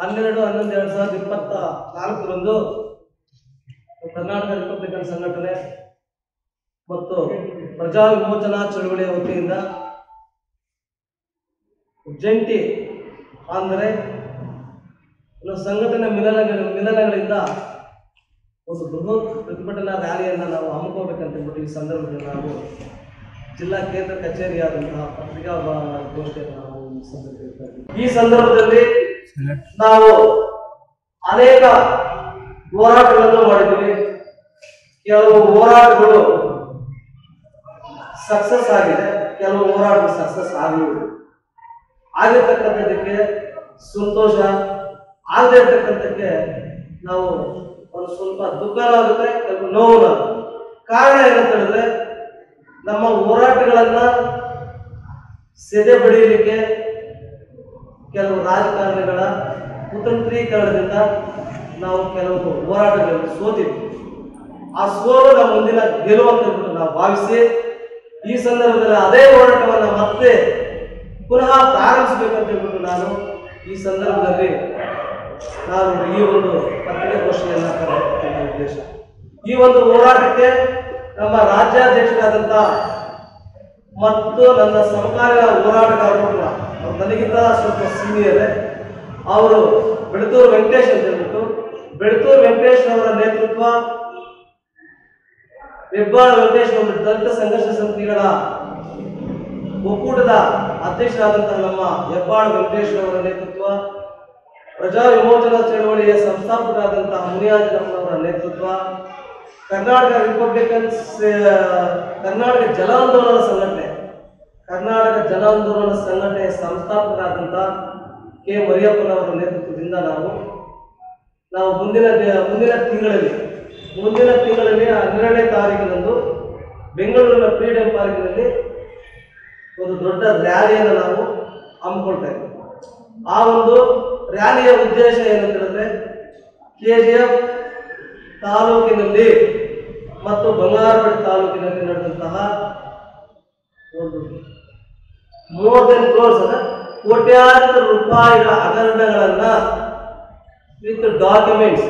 ಹನ್ನೆರಡು, ಹನ್ನೊಂದು, ಎರಡು ಸಾವಿರದ ಇಪ್ಪತ್ತ ನಾಲ್ಕರಂದು ಕರ್ನಾಟಕ ರಿಪಬ್ಲಿಕನ್ ಸಂಘಟನೆ ಮತ್ತು ಪ್ರಜಾ ವಿಮೋಚನಾ ಚಳುವಳಿಯ ವತಿಯಿಂದ ಜಂಟಿ ಅಂದರೆ ಸಂಘಟನೆ ಮಿಲನಗಳ, ಮಿಲನಗಳಿಂದ ಒಂದು ಬೃಹತ್ ಪ್ರತಿಭಟನಾ ರ್ಯಾಲಿಯನ್ನು ನಾವು ಹಮ್ಮಿಕೋಬೇಕಂತ ಹೇಳ್ಬಿಟ್ಟು ಈ ಸಂದರ್ಭದಲ್ಲಿ ನಾವು ಜಿಲ್ಲಾ ಕೇಂದ್ರ ಕಚೇರಿಯಾದಂತಹ ಪತ್ರಿಕಾ ಭವನ ಗೋಷ್ಠಿಯನ್ನು ನಾವು ಈ ಸಂದರ್ಭದಲ್ಲಿ ನಾವು ಅನೇಕ ಹೋರಾಟಗಳನ್ನು ಮಾಡಿದ್ವಿ. ಕೆಲವು ಹೋರಾಟಗಳು ಸಕ್ಸಸ್ ಆಗಿದೆ, ಕೆಲವು ಹೋರಾಟಗಳು ಸಕ್ಸಸ್ ಆಗಿವೆ ಆಗಿರ್ತಕ್ಕಂಥದ್ದಕ್ಕೆ ಸಂತೋಷ, ಆಗದೆ ಇರ್ತಕ್ಕಂಥಕ್ಕೆ ನಾವು ಒಂದು ಸ್ವಲ್ಪ ದುಃಖನೂ ಆಗುತ್ತೆ, ಕೆಲವು ನೋವು ಕಾರಣ ಏನಂತ ಹೇಳಿದ್ರೆ, ನಮ್ಮ ಹೋರಾಟಗಳನ್ನ ಸೆದೆ ಬಡಿಯಲಿಕ್ಕೆ ಕೆಲವು ರಾಜಕಾರಣಿಗಳ ಕುತಂತ್ರೀಕರಣದಿಂದ ನಾವು ಕೆಲವು ಹೋರಾಟಗಳನ್ನು ಸೋತಿದ್ವಿ. ಆ ಸೋಲು ಮುಂದಿನ ಗೆಲುವಂತ ನಾವು ಭಾವಿಸಿ, ಈ ಸಂದರ್ಭದಲ್ಲಿ ಅದೇ ಹೋರಾಟವನ್ನು ಮತ್ತೆ ಪುನಃ ಪ್ರಾರಂಭಿಸಬೇಕಂತ ಹೇಳ್ಬಿಟ್ಟು ನಾನು ಈ ಸಂದರ್ಭದಲ್ಲಿ ನಾನು ಈ ಒಂದು ಪತ್ರಿಕಾಗೋಷ್ಠಿಯನ್ನು ಕರೆಯುತ್ತೇನೆ ಉದ್ದೇಶ. ಈ ಒಂದು ಹೋರಾಟಕ್ಕೆ ನಮ್ಮ ರಾಜ್ಯಾಧ್ಯಕ್ಷರಾದಂಥ ಮತ್ತು ನನ್ನ ಸಮಕಾಲೀನ ಹೋರಾಟಗಾರರು ನನಗಿಂತ ಸ್ವಲ್ಪ ಸೀನಿಯರ್ ಅವರು ಬೆಳತೂರು ವೆಂಕಟೇಶ್ ಅಂತ ಹೇಳ್ಬಿಟ್ಟು, ಬೆಳತೂರು ವೆಂಕಟೇಶ್ ಅವರ ನೇತೃತ್ವ ಹೆಬ್ಬಾಳ ವೆಂಕಟೇಶ್ ಅವರು ದಲಿತ ಸಂಘರ್ಷ ಸಮಿತಿಗಳ ಒಕ್ಕೂಟದ ಅಧ್ಯಕ್ಷರಾದಂತಹ ನಮ್ಮ ಹೆಬ್ಬಾಳ ವೆಂಕಟೇಶ್ ಅವರ ನೇತೃತ್ವ, ಪ್ರಜಾ ವಿಮೋಚನಾ ಚಳವಳಿಯ ಸಂಸ್ಥಾಪಕರಾದಂತಹ ಮುನಿಯಾಜನಪ್ಪನವರ ನೇತೃತ್ವ, ಕರ್ನಾಟಕ ರಿಪಬ್ಲಿಕನ್ಸ್, ಕರ್ನಾಟಕ ಜಲಾಂದೋಲನ ಸಂಘಟನೆ ಕರ್ನಾಟಕ ಜನ ಆಂದೋಲನ ಸಂಘಟನೆಯ ಸಂಸ್ಥಾಪಕರಾದಂಥ ಕೆ. ಮರಿಯಪ್ಪನವರ ನೇತೃತ್ವದಿಂದ ನಾವು ನಾವು ಮುಂದಿನ ಮುಂದಿನ ತಿಂಗಳಲ್ಲಿ ಮುಂದಿನ ತಿಂಗಳಲ್ಲಿ ಹನ್ನೆರಡನೇ ತಾರೀಕಿನಂದು ಬೆಂಗಳೂರಿನ ಫ್ರೀಡಂ ಪಾರ್ಕಿನಲ್ಲಿ ಒಂದು ದೊಡ್ಡ ರ್ಯಾಲಿಯನ್ನು ನಾವು ಹಮ್ಮಿಕೊಳ್ತಾ ಇದ್ದೀವಿ ಆ ಒಂದು ರ್ಯಾಲಿಯ ಉದ್ದೇಶ ಏನಂತ ಹೇಳಿದ್ರೆ ಕೆ ಜಿ ಎಫ್ ತಾಲೂಕಿನಲ್ಲಿ ಮತ್ತು ಬಂಗಾರವಾಡಿ ತಾಲೂಕಿನಲ್ಲಿ ನಡೆದಂತಹ ಒಂದು ಮೋರ್ ದೆನ್ ಕ್ರೋರ್ಸ್ ಅಂದ್ರೆ ಕೋಟ್ಯಾಂತರ ರೂಪಾಯಿಗಳ ಹಗರಣಗಳನ್ನ ವಿತ್ ಡಾಕ್ಯುಮೆಂಟ್ಸ್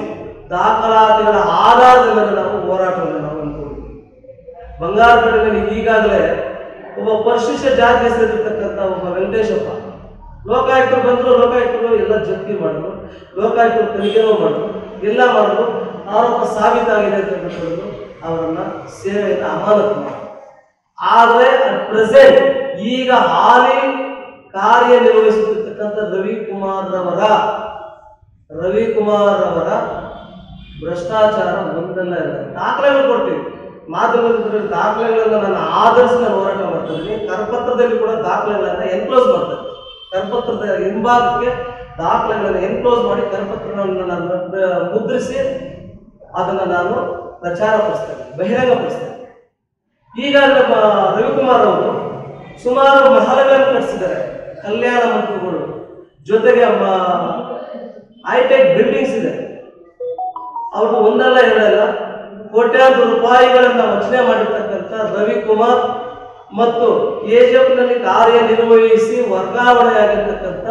ದಾಖಲಾತಿಗಳ ಆಧಾರದ ಮೇಲೆ ನಾವು ಹೋರಾಟವನ್ನು ನಾವು ಅನ್ಕೊಂಡಿದ್ದೀವಿ ಬಂಗಾರಪೇಟೆಯಲ್ಲಿ ಈಗಾಗಲೇ ಒಬ್ಬ ಪರಿಶಿಷ್ಟ ಜಾತಿ ಸೇರಿರ್ತಕ್ಕಂಥ ಒಬ್ಬ ವೆಂಕಟೇಶಪ್ಪ, ಲೋಕಾಯುಕ್ತರು ಬಂದರು, ಲೋಕಾಯುಕ್ತರು ಎಲ್ಲ ಜಪ್ತಿ ಮಾಡಿದ್ರು, ಲೋಕಾಯುಕ್ತರು ತನಿಖೆನೂ ಮಾಡಿದ್ರು, ಎಲ್ಲ ಮಾಡಿದ್ರು. ಆರೋಪ ಸಾಬೀತಾಗಿದೆ ಅಂತ ಅವರನ್ನು ಅವರನ್ನ ಸೇವೆಯನ್ನು ಅಮಾನತು ಮಾಡಿದ್ರು. ಆದರೆ ಅಟ್ ಪ್ರೆಸೆಂಟ್ ಈಗ ಹಾಲಿ ಕಾರ್ಯನಿರ್ವಹಿಸುತ್ತಿರ್ತಕ್ಕಂಥ ರವರ ರವಿಕುಮಾರ್ ಅವರ ಭ್ರಷ್ಟಾಚಾರ ಒಂದಲ್ಲ ದಾಖಲೆಗಳು ಕೊಡ್ತೀವಿ. ಮಾಧ್ಯಮದಲ್ಲಿ ದಾಖಲೆಗಳನ್ನು ನಾನು ಆಧರಿಸಿ ನಾನು ಹೋರಾಟ ಮಾಡ್ತಾ ಇದ್ದೀನಿ ಕರಪತ್ರದಲ್ಲಿ ಕೂಡ ದಾಖಲೆಗಳನ್ನ ಎನ್ಕ್ಲೋಸ್ ಮಾಡ್ತಾರೆ. ಕರಪತ್ರದ ಹಿಂಭಾಗಕ್ಕೆ ದಾಖಲೆಗಳನ್ನು ಎನ್ಕ್ಲೋಸ್ ಮಾಡಿ ಕರಪತ್ರಗಳನ್ನು ನಾನು ಮುದ್ರಿಸಿ ಅದನ್ನು ನಾನು ಪ್ರಚಾರ ಪಡಿಸ್ತೇನೆ ಬಹಿರಂಗಪಡಿಸ್ತೇನೆ. ಈಗ ನಮ್ಮ ರವಿಕುಮಾರ್ ಅವರು ಸುಮಾರು ಮಹಲಗಳನ್ನು ಕಟ್ಟಿಸಿದ್ದಾರೆ ಕಲ್ಯಾಣ ಮಂಟಪಗಳು. ಜೊತೆಗೆ ಹೈಟೆಕ್ ಬಿಲ್ಡಿಂಗ್ಸ್ ಇದೆ. ಅವರು ಒಂದಲ್ಲ ಎರಡಲ್ಲ, ಕೋಟ್ಯಾಂತರ ರೂಪಾಯಿಗಳನ್ನ ವಂಚನೆ ಮಾಡಿರ್ತಕ್ಕಂಥ ರವಿಕುಮಾರ್ ಮತ್ತು ನಲ್ಲಿ ಕಾರ್ಯನಿರ್ವಹಿಸಿ ವರ್ಗಾವಣೆಯಾಗಿರ್ತಕ್ಕಂಥ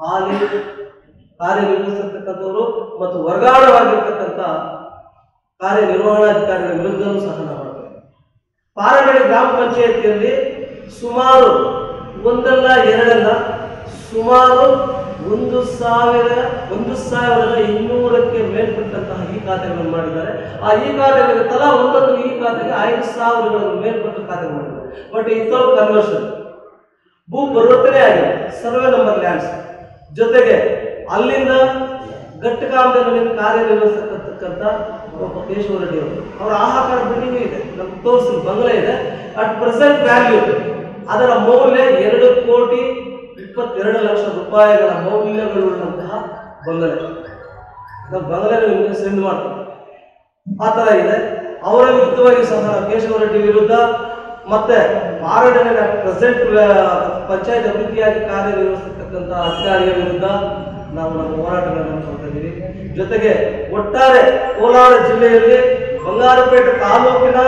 ಹಾಲಿ ಕಾರ್ಯನಿರ್ವಹಿಸಿರ್ತಕ್ಕಂಥವರು ಮತ್ತು ವರ್ಗಾವಣೆವಾಗಿರ್ತಕ್ಕಂಥ ಕಾರ್ಯನಿರ್ವಹಣಾಧಿಕಾರಿಗಳ ವಿರುದ್ಧವೂ ಸಹ ನಾವು ಪಾರಗಡಿ ಗ್ರಾಮ ಪಂಚಾಯತಿಯಲ್ಲಿ ಸುಮಾರು ಒಂದಲ್ಲ ಎರಡಲ್ಲ, ಸುಮಾರು ಒಂದು ಸಾವಿರ, ಒಂದು ಸಾವಿರದ ಇನ್ನೂರಕ್ಕೆ ಮೇಲ್ಪಟ್ಟಂತಹ ಈ ಖಾತೆಗಳನ್ನು ಮಾಡಿದ್ದಾರೆ. ಆ ಈ ಖಾತೆಗಳಿಗೆ ತಲಾ ಒಂದೊಂದು ಈ ಖಾತೆಗೆ ಐದು ಸಾವಿರಗಳನ್ನು ಮೇಲ್ಪಟ್ಟ ಖಾತೆ ಮಾಡಿದ್ದಾರೆ. ಬಟ್ ಇಂಥವ್ರು ಕನ್ವರ್ಷನ್ ಭೂ ಪರಿವರ್ತನೆ ಆಗಿದೆ. ಸರ್ವೆ ನಂಬರ್ ಲ್ಯಾಂಡ್ಸ್ ಜೊತೆಗೆ ಅಲ್ಲಿಂದ ಘಟ್ಟಕಾಮದಲ್ಲಿ ಕಾರ್ಯನಿರ್ವಹಿಸತಕ್ಕಂಥ ಒಬ್ಬ ಕೇಶವ ರೆಡ್ಡಿ ಅವರು. ಅವರ ಆಹಾರ ಬಿಲ್ಡಿಂಗ್ ಇದೆ. ನಮ್ಗೆ ತೋರಿಸಿದ ಬಂಗಲೆ ಇದೆ. ಅಟ್ ಪ್ರೆಸೆಂಟ್ ವ್ಯಾಲ್ಯೂ ಅದರ ಮೌಲ್ಯ ಎರಡು ಕೋಟಿ ಇಪ್ಪತ್ತೆರಡು ಲಕ್ಷ ರೂಪಾಯಿಗಳ ಮೌಲ್ಯಗಳುಳ್ಳಂತಹ ಬಂಗಲೆ. ಬಂಗಲೆ ಸೆಂಡ್ ಮಾಡ್ತಾರೆ. ಆ ಥರ ಇದೆ. ಅವರ ವಿರುದ್ಧವಾಗಿ ಸಹ ಕೇಶವ ರೆಡ್ಡಿ ವಿರುದ್ಧ ಮತ್ತೆ ಮಾರಡಿನ ಪ್ರೆಸೆಂಟ್ ಪಂಚಾಯತ್ ಅಭಿವೃದ್ಧಿಯಾಗಿ ಕಾರ್ಯನಿರ್ವಹಿಸತಕ್ಕಂಥ ಅಧಿಕಾರಿಯ ವಿರುದ್ಧ ನಾವು ನಮ್ಮ ಹೋರಾಟಗಳನ್ನು ಇದ್ದೀವಿ. ಜೊತೆಗೆ ಒಟ್ಟಾರೆ ಕೋಲಾರ ಜಿಲ್ಲೆಯಲ್ಲಿ ಬಂಗಾರಪೇಟೆ ತಾಲೂಕಿನ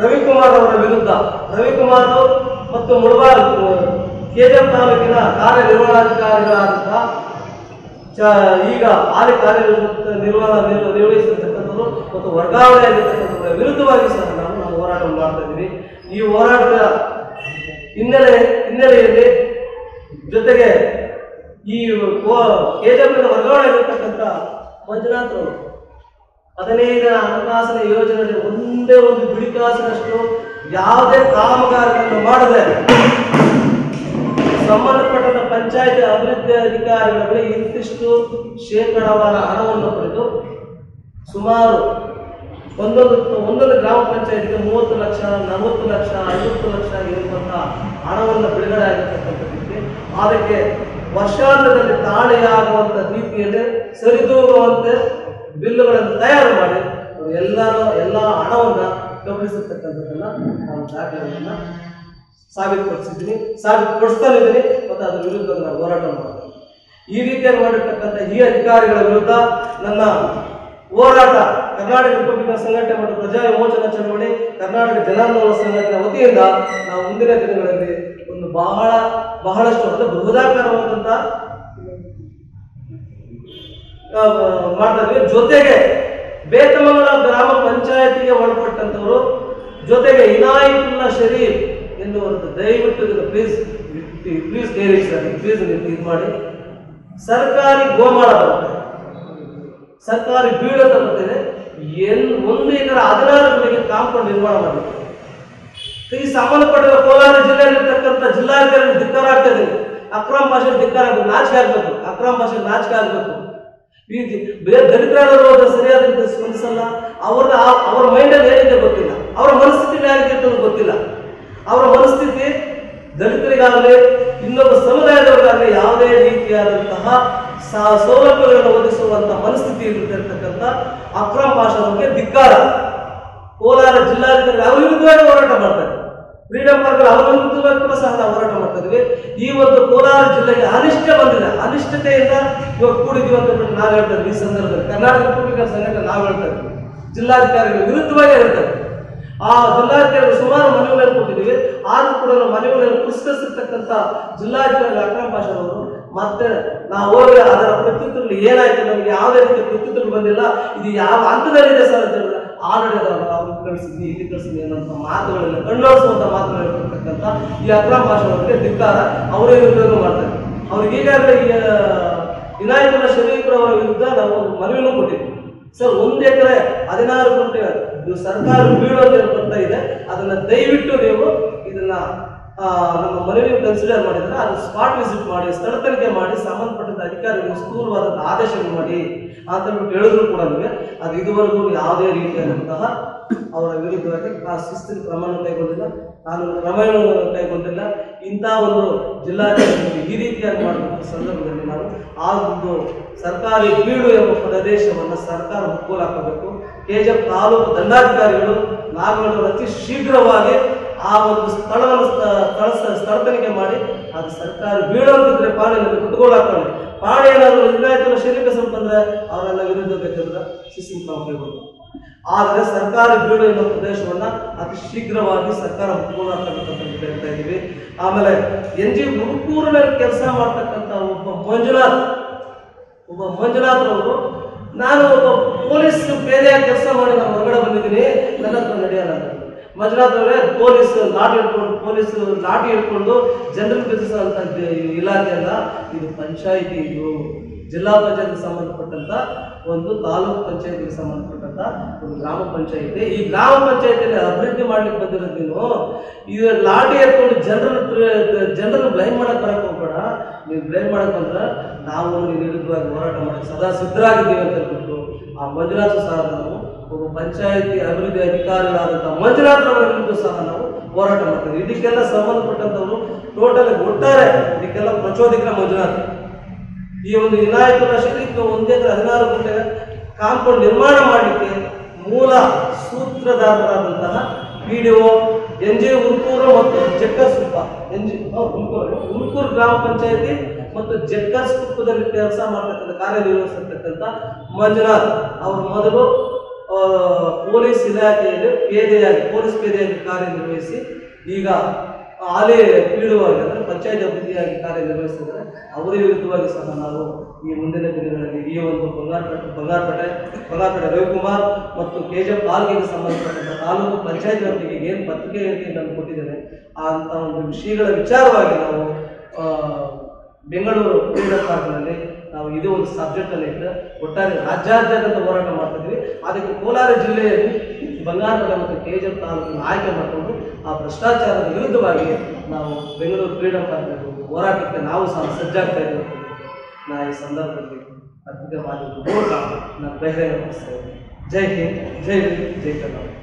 ರವಿಕುಮಾರ್ ಅವರ ವಿರುದ್ಧ, ರವಿಕುಮಾರ್ ಮತ್ತು ಮುಳಬಾರ್ ಕೇಜಂ ತಾಲೂಕಿನ ಕಾರ್ಯನಿರ್ವಹಣಾಧಿಕಾರಿಗಳಾದಂತಹ ಈಗ ಹಾಲಿ ಕಾರ್ಯನಿರ್ವಹಣ ನಿರ್ವಹಣಾ ನಿರ್ವ- ನಿರ್ವಹಿಸಿರ್ತಕ್ಕಂಥವ್ರು ಮತ್ತು ವರ್ಗಾವಣೆ ವಿರುದ್ಧವಾಗಿ ಸಹ ನಾವು ಹೋರಾಟ ಮಾಡ್ತಾ ಇದ್ದೀವಿ. ಈ ಹೋರಾಟದ ಹಿನ್ನೆಲೆ, ಹಿನ್ನೆಲೆಯಲ್ಲಿ ಜೊತೆಗೆ ಈ ಕೆಜೆಪಿನ ವರ್ಗಾವಣೆ ಆಗಿರ್ತಕ್ಕಂಥ ಮಂಜುನಾಥ್ ಅವರು ಹದಿನೈದರ ಹಣಕಾಸಿನ ಯೋಜನೆಯಲ್ಲಿ ಒಂದೇ ಒಂದು ಬಿಡಿಕಾಸಿನಷ್ಟು ಯಾವುದೇ ಕಾಮಗಾರಿಗಳನ್ನು ಮಾಡದೆ ಸಂಬಂಧಪಟ್ಟ ಪಂಚಾಯತ್ ಅಭಿವೃದ್ಧಿ ಅಧಿಕಾರಿಗಳ ಇಂತಿಷ್ಟು ಶೇಕಡಾವಾರ ಹಣವನ್ನು ಪಡೆದು ಸುಮಾರು ಒಂದೊಂದು ಒಂದೊಂದು ಗ್ರಾಮ ಪಂಚಾಯತ್ಗೆ ಮೂವತ್ತು ಲಕ್ಷ, ನಲವತ್ತು ಲಕ್ಷ, ಐವತ್ತು ಲಕ್ಷ ಇರುವಂತಹ ಹಣವನ್ನು ಬಿಡುಗಡೆ ಆಗಿರ್ತಕ್ಕಂಥದ್ದಕ್ಕೆ ಅದಕ್ಕೆ ವರ್ಷಾಂತದಲ್ಲಿ ತಾಳೆಯಾಗುವಂಥ ರೀತಿಯಲ್ಲಿ ಸರಿದೂಗುವಂತೆ ಬಿಲ್ಲುಗಳನ್ನು ತಯಾರು ಮಾಡಿ ಅವರು ಎಲ್ಲರೂ ಎಲ್ಲ ಹಣವನ್ನು ಗಮನಿಸಿರ್ತಕ್ಕಂಥದ್ದನ್ನ ನಾವು ದಾಖಲೆಗಳನ್ನ ಸಾಬೀತುಪಡಿಸಿದ್ದೀನಿ ಸಾಬೀತುಪಡಿಸ್ತಾನೆ ಇದ್ದೀನಿ ಮತ್ತು ಅದರ ವಿರುದ್ಧ ನಾವು ಹೋರಾಟ ಮಾಡ್ತೀನಿ ಈ ರೀತಿಯಾಗಿ ಮಾಡಿರ್ತಕ್ಕಂಥ ಈ ಅಧಿಕಾರಿಗಳ ವಿರುದ್ಧ ನನ್ನ ಹೋರಾಟ, ಕರ್ನಾಟಕ ರಿಪಬ್ಲಿಕ್ ಸಂಘಟನೆ ಮತ್ತು ಪ್ರಜಾ ವಿಮೋಚನಾ ಚಳವಳಿ, ಕರ್ನಾಟಕ ಜನಾಂದೋಲನ ಸಂಘಟನೆ ವತಿಯಿಂದ ನಾವು ಮುಂದಿನ ದಿನಗಳಲ್ಲಿ ಒಂದು ಬಹಳ, ಬಹಳಷ್ಟು ಅಂದರೆ ಬೃಹದಾಕಾರವಾದಂಥ ಮಾಡ್ತಾ ಜೊತೆಗೆ ಬೇತಮಂಗಲ ಗ್ರಾಮ ಪಂಚಾಯತಿಗೆ ಒಳಪಟ್ಟಂತವರು ಜೊತೆಗೆ ಇನಾಯಿತುಲ್ಲ ಶರೀಫ್ ಎನ್ನುವಂಥ ದಯವಿಟ್ಟು ಇದನ್ನು ಪ್ಲೀಸ್ ಪ್ಲೀಸ್ ಕೇಳಿ ಸರ್ ಪ್ಲೀಸ್ ಇದು ಮಾಡಿ. ಸರ್ಕಾರಿ ಗೋಮಾಳ ಬರುತ್ತೆ ಸರ್ಕಾರಿ ಬೀಳು ಬರ್ತಿದೆ ಎನ್, ಒಂದು ಎಕರೆ ಹದಿನಾರು ಮನೆಗೆ ಕಾಂಪೌಂಡ್ ನಿರ್ಮಾಣ ಮಾಡಬೇಕು ಈ ಸಂಬಂಧಪಟ್ಟ ಕೋಲಾರ ಜಿಲ್ಲೆಯಲ್ಲಿರ್ತಕ್ಕಂಥ ಜಿಲ್ಲಾಧಿಕಾರಿ ಧಿಕ್ಕಾರ ಆಗ್ತದೆ ಅಕ್ರಮ್ ಭಾಷೆ ಧಿಕ್ಕಾರ ಆಗ್ಬೇಕು, ನಾಚಿಕೆ ಆಗ್ಬೇಕು, ಅಕ್ರಮ್ ಭಾಷೆ ನಾಚಿಕೆ ಆಗ್ಬೇಕು. ಈ ಜಿ- ಬೇರೆ ದರಿದ್ರರು ಹೋದ್ರೆ ಸರಿಯಾದ ರೀತಿ ಸ್ಪಂದಿಸಲ್ಲ. ಅವ್ರ ಅವ್ರ ಮೈಂಡಲ್ಲಿ ಏನಿದೆ ಗೊತ್ತಿಲ್ಲ. ಅವರ ಮನಸ್ಥಿತಿ ಅಂತ ಗೊತ್ತಿಲ್ಲ. ಅವರ ಮನಸ್ಥಿತಿ ದಲಿತರಿಗಾಗಲಿ, ಇನ್ನೊಬ್ಬ ಸಮುದಾಯದವರಿಗಾಗಲಿ ಯಾವುದೇ ರೀತಿಯಾದಂತಹ ಸೌಲಭ್ಯಗಳನ್ನು ಒದಗಿಸುವಂತಹ ಮನಸ್ಥಿತಿ ಇರತಕ್ಕಂಥ ಅಕ್ರಮ ಭಾಷೆ ಬಗ್ಗೆ ಧಿಕ್ಕಾರ. ಕೋಲಾರ ಜಿಲ್ಲಾಧಿಕಾರಿ ಅವ್ರ ವಿರುದ್ಧವಾಗಿ ಹೋರಾಟ ಮಾಡ್ತಾರೆ? ಫ್ರೀಡಂ ಪಾರ್ಕ್ ಅವರ ಕೂಡ ಸಹ ನಾವು ಹೋರಾಟ ಮಾಡ್ತಾ ಇದ್ವಿ ಈ ಒಂದು ಕೋಲಾರ ಜಿಲ್ಲೆಗೆ ಅನಿಷ್ಟ ಬಂದಿದೆ. ಅನಿಷ್ಟತೆಯಿಂದ ಇವಾಗ ಕೂಡಿದ್ವಿ ಅಂತ ನಾವು ಹೇಳ್ತಾ ಈ ಸಂದರ್ಭದಲ್ಲಿ. ಕರ್ನಾಟಕ ರಿಪಬ್ಲಿಕನ್ ಸಂಘಟನೆ ನಾವು ಹೇಳ್ತಾ ಇದ್ವಿ. ಜಿಲ್ಲಾಧಿಕಾರಿಗಳ ವಿರುದ್ಧವಾಗಿ ಹೇಳ್ತಾ ಇದ್ವಿ. ಆ ಜಿಲ್ಲಾಧಿಕಾರಿಗಳು ಸುಮಾರು ಮನವಿಗಳನ್ನು ಕೊಟ್ಟಿದ್ದೀವಿ ಆದ್ರೂ ಕೂಡ ನಾವು ಮನವಿಗಳನ್ನು ಪುರಸ್ಕರಿಸಿರ್ತಕ್ಕಂಥ ಜಿಲ್ಲಾಧಿಕಾರಿ ಅಕ್ರಮ್ ಭಾಷೆಯವರು ಮತ್ತೆ ನಾವು ಹೋಗಿ ಅದರ ಪ್ರತ್ಯುತ್ತರಗಳು ಏನಾಯ್ತು? ನಮಗೆ ಯಾವುದೇ ರೀತಿಯ ಪ್ರತ್ಯುತ್ತರಗಳು ಬಂದಿಲ್ಲ. ಇದು ಯಾವ ಹಂತದಲ್ಲಿದೆ ಸರ್ ಅಂತ ಹೇಳಿದ್ರೆ ಆಲ್ರೆಡಿ ಅದನ್ನು ಅವ್ರಿಗೆ ಕಳಿಸಿದ್ವಿ ಇಲ್ಲಿ ಕಳಿಸಿದ್ವಿ ಅನ್ನೋಂಥ ಮಾತುಗಳೆಲ್ಲ ಕಣ್ಣೋಡಿಸುವಂಥ ಮಾತುಗಳು ಹೇಳ್ತಿರ್ತಕ್ಕಂಥ ಈ ಅಕ್ರಮ್ ಭಾಷೆ ಅವರಿಗೆ ಧಿಕ್ಕಾರ ಅವರೇ ವಿರುದ್ಧ ಮಾಡ್ತಾರೆ. ಅವ್ರಿಗೆ ಈಗಾಗಲೇ ಈ, ಆ, ವಿನಾಯಕನ ಶರೀಫ್ರವರ ವಿರುದ್ಧ ನಾವು ಮನವಿನೂ ಕೊಟ್ಟಿದ್ವಿ. ಸರ್ ಒಂದು ಎಕರೆ ಹದಿನಾರು ಗಂಟೆ ಸರ್ಕಾರ ಬೀಳು ಅಂತ ಬರ್ತಾ ಇದೆ. ಅದನ್ನ ದಯವಿಟ್ಟು ನೀವು ಇದನ್ನ ನಮ್ಮ ಮನೆಯಲ್ಲಿ ಕನ್ಸಿಡರ್ ಮಾಡಿದ್ರೆ ಅದು ಸ್ಪಾಟ್ ವಿಸಿಟ್ ಮಾಡಿ ಸ್ಥಳ ತನಿಖೆ ಮಾಡಿ ಸಂಬಂಧಪಟ್ಟ ಅಧಿಕಾರಿಗಳು ಸ್ಥೂಲವಾದಂಥ ಆದೇಶಗಳು ಮಾಡಿ ಅಂತ ಹೇಳಿದ್ರು ಕೂಡ ನಮಗೆ. ಅದು ಇದುವರೆಗೂ ಯಾವುದೇ ರೀತಿಯಾದಂತಹ ಅವರ ವಿರುದ್ಧವಾಗಿ ಆ ಶಿಸ್ತಿನ ಕ್ರಮವನ್ನು ಕೈಗೊಂಡಿಲ್ಲ. ನಾನು ಕ್ರಮವನ್ನು ಕೈಗೊಂಡಿಲ್ಲ. ಇಂಥ ಒಂದು ಜಿಲ್ಲಾಧಿಕಾರಿ ಈ ರೀತಿಯಾಗಿ ಮಾಡುವಂಥ ಸಂದರ್ಭದಲ್ಲಿ ನಾವು ಆ ಒಂದು ಸರ್ಕಾರಿ ಬೀಡು ಎಂಬ ಪ್ರದೇಶವನ್ನು ಸರ್ಕಾರ ಮುಕ್ಕೋಲು ಹಾಕಬೇಕು. ಎಫ್ ತಾಲೂಕು ದಂಡಾಧಿಕಾರಿಗಳು ನಾಗಮಂಡಲ ಅತಿ ಶೀಘ್ರವಾಗಿ ಆ ಒಂದು ಸ್ಥಳವನ್ನು ಸ್ಥ- ಸ್ಥಳ ಸ್ಥಳ ತನಿಖೆ ಮಾಡಿ ಅದು ಸರ್ಕಾರ ಬೀಳೋದಿದ್ರೆ ಪಾಳೆಯನ್ನು ಕುತ್ಕೊಂಡು ಪಾಳೆ ಏನಾದರೂ ಲಿಂಗಾಯತರ ಶರೀರ ಅಂದ್ರೆ ಅವರೆಲ್ಲ ವಿರುದ್ಧ ಬೇಕಂದ್ರೆ ಶಿಸ್ತಿನ ಕ್ರಮ ಆದರೆ ಸರ್ಕಾರ ಬೀಳು ಎನ್ನುವ ಪ್ರದೇಶವನ್ನ ಅತಿ ಶೀಘ್ರವಾಗಿ ಸರ್ಕಾರ ಹಾಕಬೇಕಂತ ಹೇಳ್ತಾ ಇದ್ದೀವಿ. ಆಮೇಲೆ ಎನ್ ಜಿ ಗುರುಕೂರಿನಲ್ಲಿ ಕೆಲಸ ಮಾಡ್ತಕ್ಕಂಥ ಒಬ್ಬ ಮಂಜುನಾಥ್ ಒಬ್ಬ ಮಂಜುನಾಥ್ ಅವರು, ನಾನು ಒಬ್ಬ ಪೊಲೀಸ್ ಪೇದೆಯಾಗಿ ಕೆಲಸ ಮಾಡಿ ನಾನು ಹೊರಗಡೆ ಬಂದಿದ್ದೀನಿ, ನನ್ನ ಹತ್ರ ನಡೆಯಲ್ಲ ಅಂತ. ಮಂಜುನಾಥ್ ಪೊಲೀಸ್ ಲಾಠಿ ಹಿಡ್ಕೊಂಡು, ಪೊಲೀಸ್ ಲಾಠಿ ಹಿಡ್ಕೊಂಡು ಜನರಲ್ ಅಂತ ಇಲಾಖೆ ಅಲ್ಲ, ಇದು ಪಂಚಾಯಿತಿ, ಇದು ಜಿಲ್ಲಾ ಪಂಚಾಯತ್ ಸಂಬಂಧಪಟ್ಟಂತ ಒಂದು ತಾಲೂಕ್ ಪಂಚಾಯತಿಗೆ ಸಂಬಂಧಪಟ್ಟಂತ ಒಂದು ಗ್ರಾಮ ಪಂಚಾಯತಿ ಈ ಗ್ರಾಮ ಪಂಚಾಯತಿಯಲ್ಲಿ ಅಭಿವೃದ್ಧಿ ಮಾಡ್ಲಿಕ್ಕೆ ಬಂದಿರೋದು ನೀನು ಇದು ಲಾಟಿ ಎತ್ಕೊಂಡು ಜನರ ಜನರನ್ನು ಬ್ಲೈಮ್ ಮಾಡಕ್ ಬರಕ್ ಹೋಗ್ಬೇಡ ನೀವು ಬ್ಲೈಮ್ ಮಾಡಕ್ ಬಂದ್ರೆ ನಾವು ನಿನ್ನ ಹೋರಾಟ ಮಾಡಕ್ಕೆ ಸದಾ ಸಿದ್ಧರಾಗಿದ್ದೀವಿ ಅಂತ ಹೇಳ್ಬಿಟ್ಟು ಆ ಮಂಜುನಾಥ ಸಹ ನಾವು ಒಬ್ಬ ಪಂಚಾಯತಿ ಅಭಿವೃದ್ಧಿ ಅಧಿಕಾರಿಗಳಾದಂತಹ ಮಂಜುನಾಥ್ ಅವರ ವಿರುದ್ಧ ಸಹ ನಾವು ಹೋರಾಟ ಮಾಡ್ತೀವಿ. ಇದಕ್ಕೆಲ್ಲ ಸಂಬಂಧಪಟ್ಟಂತವರು ಟೋಟಲ್ ಒಟ್ಟಾರೆ ಇದಕ್ಕೆಲ್ಲ ಪ್ರಚೋದಕ ಮಂಜುನಾಥ್. ಈ ಒಂದು ವಿನಾಯಕ ಶರೀಫ್ ಒಂದೇ ಹದಿನಾರು ಗಂಟೆ ಕಾಂಪೌಂಡ್ ನಿರ್ಮಾಣ ಮಾಡಲಿಕ್ಕೆ ಮೂಲ ಸೂತ್ರದಾರರಾದಂತಹ P D O N G Urkur ಮತ್ತು ಜಕ್ಕರ್ ಸುಪ್ಪ ಎನ್ ಜಿ ಉರ್ಕೂರು ಗ್ರಾಮ ಪಂಚಾಯತಿ ಮತ್ತು ಜಕ್ಕರ್ ಸುಪ್ಪದಲ್ಲಿ ಕೆಲಸ ಮಾಡ್ತಕ್ಕಂಥ ಕಾರ್ಯನಿರ್ವಹಿಸಿರ್ತಕ್ಕಂಥ ಮಂಜುನಾಥ್. ಅವರು ಮೊದಲು ಪೊಲೀಸ್ ಇಲಾಖೆಯಲ್ಲಿ ಪೇದೆಯಾಗಿ, ಪೊಲೀಸ್ ಪೇದೆಯಾಗಿ ಕಾರ್ಯನಿರ್ವಹಿಸಿ ಈಗ ಹಾಲಿ ಪೀಡುವಾಗಿ ಅಂದರೆ ಪಂಚಾಯತ್ ಅಭಿವೃದ್ಧಿಯಾಗಿ ಕಾರ್ಯನಿರ್ವಹಿಸಿದರೆ ಅವರ ವಿರುದ್ಧವಾಗಿ ಸಹ ನಾವು ಈ ಮುಂದಿನ ದಿನಗಳಲ್ಲಿ ಈ ಒಂದು ಬಂಗಾರಪೇಟೆ ಬಂಗಾರಪೇಟೆ ಬಂಗಾರಪೇಟೆ ರವಿಕುಮಾರ್ ಮತ್ತು ಕೆ ಜೆ ಪಾಲ್ಗೆಗೆ ಸಂಬಂಧಪಟ್ಟಂಥ ತಾಲೂಕು ಪಂಚಾಯತ್ ಅವರಿಗೆ ಏನು ಪತ್ರಿಕೆ ಹೇಳಿಕೆಗಳನ್ನು ಕೊಟ್ಟಿದ್ದೇನೆ ಅಂತ ಒಂದು ವಿಷಯಗಳ ವಿಚಾರವಾಗಿ ನಾವು ಬೆಂಗಳೂರು ಕ್ರೀಡಾ ಪಾರ್ಕ್ನಲ್ಲಿ ನಾವು ಇದೇ ಒಂದು ಸಬ್ಜೆಕ್ಟ್ ಅಲ್ಲಿ ಇಟ್ಟು ಒಟ್ಟಾರೆ ರಾಜ್ಯಾದ್ಯಂತ ಹೋರಾಟ ಮಾಡ್ತಿದ್ವಿ. ಅದಕ್ಕೆ ಕೋಲಾರ ಜಿಲ್ಲೆಯಲ್ಲಿ ಬಂಗಾರಪೇಟೆ ಮತ್ತು ಕೆ ಜಿ ಎಫ್ ತಾಲೂಕನ್ನು ಆಯ್ಕೆ ಮಾಡಿಕೊಂಡು ಆ ಭ್ರಷ್ಟಾಚಾರದ ವಿರುದ್ಧವಾಗಿ ನಾವು ಬೆಂಗಳೂರು ಫ್ರೀಡಮ್ ಪಾರ್ಕ್ ಹೋರಾಟಕ್ಕೆ ನಾವು ಸಹ ಸಜ್ಜಾಗ್ತಾ ಇದ್ದೇವೆ ನಾ ಈ ಸಂದರ್ಭದಲ್ಲಿ ಅದ್ಭುತವಾಗಿ ನಾನು ಬಹಿರಂಗಪಡಿಸ್ತೇನೆ ಜೈ ಹಿಂದ್ ಜೈ ಹಿಂದ್ ಜೈ ಕರ್ನಾಟಕ.